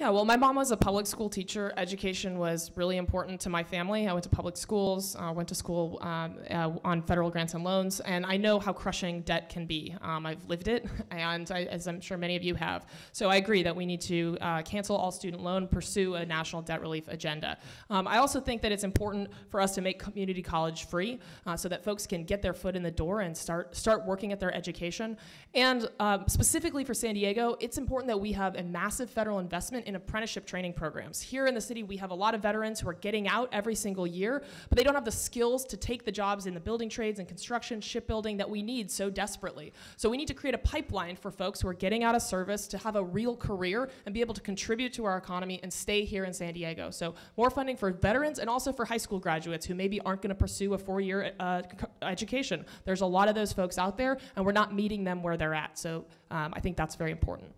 Yeah, well, my mom was a public school teacher. Education was really important to my family. I went to public schools, uh, went to school um, uh, on federal grants and loans, and I know how crushing debt can be. Um, I've lived it, and I, as I'm sure many of you have. So I agree that we need to uh, cancel all student loan, pursue a national debt relief agenda. Um, I also think that it's important for us to make community college free, uh, so that folks can get their foot in the door and start start working at their education. And uh, specifically for San Diego, it's important that we have a massive federal investment in apprenticeship training programs. Here in the city, we have a lot of veterans who are getting out every single year, but they don't have the skills to take the jobs in the building trades and construction, shipbuilding that we need so desperately. So we need to create a pipeline for folks who are getting out of service to have a real career and be able to contribute to our economy and stay here in San Diego. So more funding for veterans and also for high school graduates who maybe aren't going to pursue a four-year uh, education. There's a lot of those folks out there, and we're not meeting them where they're at. So um, I think that's very important.